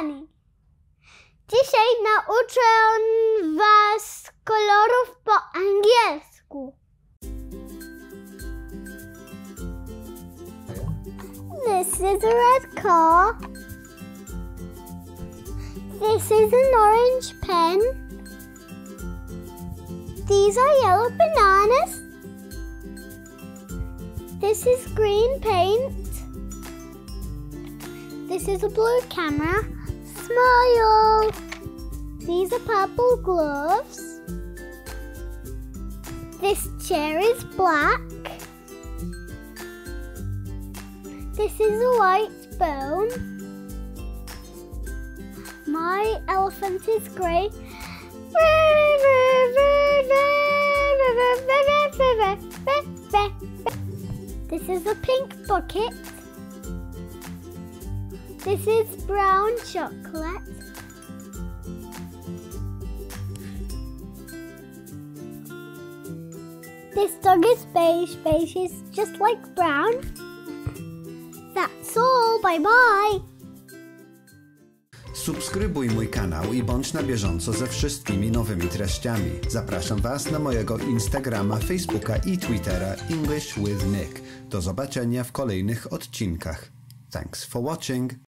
Annie. Dzisiaj nauczę Was kolorów po angielsku. This is a red car. This is an orange pen. These are yellow bananas. This is green paint. This is a blue camera. Smile. These are purple gloves. This chair is black. This is a white bone. My elephant is grey. This is a pink bucket. This is brown chocolate. This dog is beige. Beige is just like brown. That's all. Bye bye. Subskrybuj mój kanał i bądź na bieżąco ze wszystkimi nowymi treściami. Zapraszam Was na mojego Instagrama, Facebooka i Twittera English with Nick. Do zobaczenia w kolejnych odcinkach. Thanks for watching.